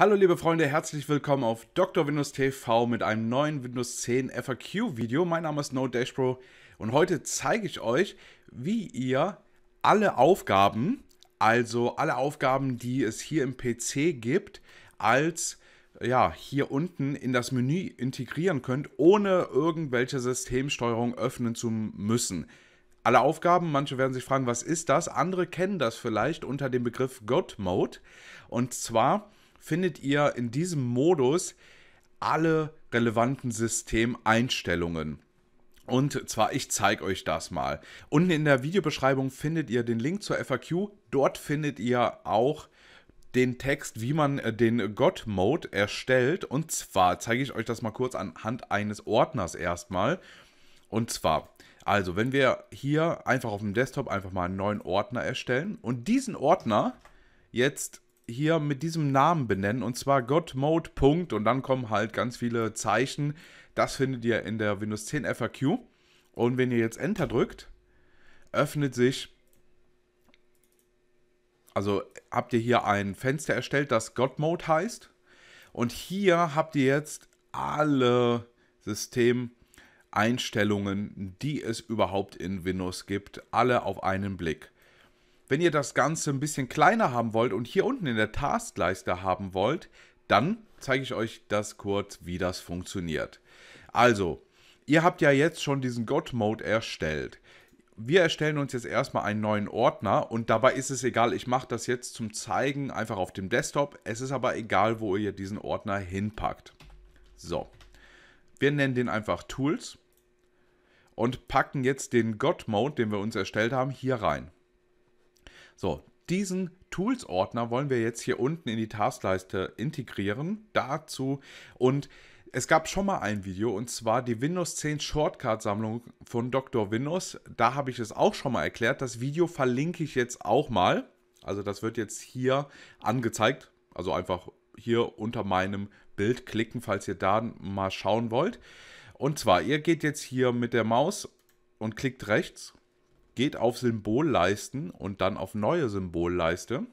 Hallo liebe Freunde, herzlich willkommen auf Dr. Windows TV mit einem neuen Windows 10 FAQ Video. Mein Name ist NoDashPro und heute zeige ich euch, wie ihr alle Aufgaben, also alle Aufgaben, die es hier im PC gibt, als ja, hier unten in das Menü integrieren könnt, ohne irgendwelche Systemsteuerung öffnen zu müssen. Alle Aufgaben, manche werden sich fragen, was ist das? Andere kennen das vielleicht unter dem Begriff God Mode. Und zwar findet ihr in diesem Modus alle relevanten Systemeinstellungen. Und zwar, ich zeige euch das mal. Unten in der Videobeschreibung findet ihr den Link zur FAQ. Dort findet ihr auch den Text, wie man äh, den God-Mode erstellt. Und zwar zeige ich euch das mal kurz anhand eines Ordners erstmal. Und zwar, also wenn wir hier einfach auf dem Desktop einfach mal einen neuen Ordner erstellen und diesen Ordner jetzt hier mit diesem Namen benennen und zwar godmode. und dann kommen halt ganz viele Zeichen. Das findet ihr in der Windows 10 FAQ. Und wenn ihr jetzt Enter drückt, öffnet sich, also habt ihr hier ein Fenster erstellt, das godmode heißt. Und hier habt ihr jetzt alle Systemeinstellungen, die es überhaupt in Windows gibt, alle auf einen Blick. Wenn ihr das Ganze ein bisschen kleiner haben wollt und hier unten in der Taskleiste haben wollt, dann zeige ich euch das kurz, wie das funktioniert. Also, ihr habt ja jetzt schon diesen God-Mode erstellt. Wir erstellen uns jetzt erstmal einen neuen Ordner und dabei ist es egal, ich mache das jetzt zum Zeigen einfach auf dem Desktop. Es ist aber egal, wo ihr diesen Ordner hinpackt. So, wir nennen den einfach Tools und packen jetzt den God-Mode, den wir uns erstellt haben, hier rein. So, diesen Tools-Ordner wollen wir jetzt hier unten in die Taskleiste integrieren. Dazu und es gab schon mal ein Video und zwar die Windows 10 Shortcut-Sammlung von Dr. Windows. Da habe ich es auch schon mal erklärt. Das Video verlinke ich jetzt auch mal. Also das wird jetzt hier angezeigt. Also einfach hier unter meinem Bild klicken, falls ihr da mal schauen wollt. Und zwar, ihr geht jetzt hier mit der Maus und klickt rechts geht auf Symbolleisten und dann auf neue Symbolleiste.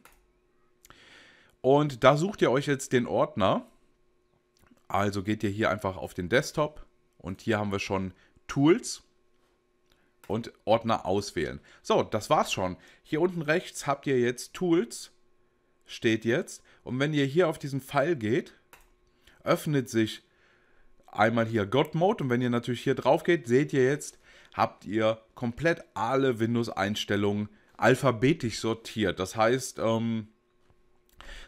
Und da sucht ihr euch jetzt den Ordner. Also geht ihr hier einfach auf den Desktop und hier haben wir schon Tools und Ordner auswählen. So, das war's schon. Hier unten rechts habt ihr jetzt Tools, steht jetzt. Und wenn ihr hier auf diesen Pfeil geht, öffnet sich einmal hier God Mode und wenn ihr natürlich hier drauf geht, seht ihr jetzt, habt ihr komplett alle Windows-Einstellungen alphabetisch sortiert. Das heißt, ähm,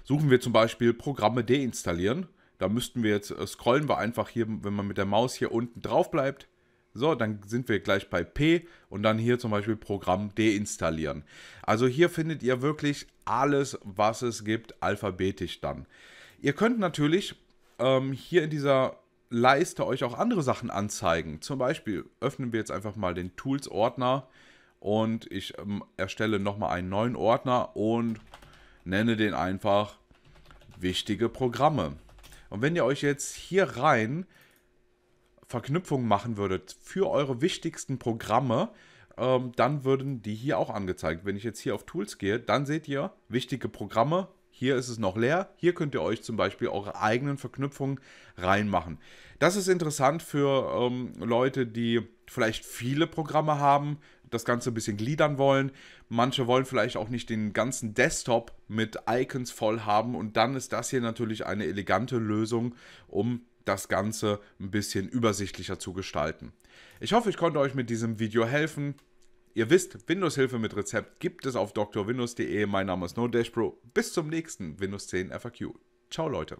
suchen wir zum Beispiel Programme deinstallieren. Da müssten wir jetzt, äh, scrollen wir einfach hier, wenn man mit der Maus hier unten drauf bleibt. So, dann sind wir gleich bei P und dann hier zum Beispiel Programm deinstallieren. Also hier findet ihr wirklich alles, was es gibt, alphabetisch dann. Ihr könnt natürlich ähm, hier in dieser Leiste euch auch andere Sachen anzeigen. Zum Beispiel öffnen wir jetzt einfach mal den Tools-Ordner und ich ähm, erstelle nochmal einen neuen Ordner und nenne den einfach wichtige Programme. Und wenn ihr euch jetzt hier rein Verknüpfungen machen würdet für eure wichtigsten Programme, ähm, dann würden die hier auch angezeigt. Wenn ich jetzt hier auf Tools gehe, dann seht ihr wichtige Programme, hier ist es noch leer. Hier könnt ihr euch zum Beispiel eure eigenen Verknüpfungen reinmachen. Das ist interessant für ähm, Leute, die vielleicht viele Programme haben, das Ganze ein bisschen gliedern wollen. Manche wollen vielleicht auch nicht den ganzen Desktop mit Icons voll haben und dann ist das hier natürlich eine elegante Lösung, um das Ganze ein bisschen übersichtlicher zu gestalten. Ich hoffe, ich konnte euch mit diesem Video helfen. Ihr wisst, Windows-Hilfe mit Rezept gibt es auf drwindows.de. Mein Name ist NoDashPro. Bis zum nächsten Windows 10 FAQ. Ciao, Leute.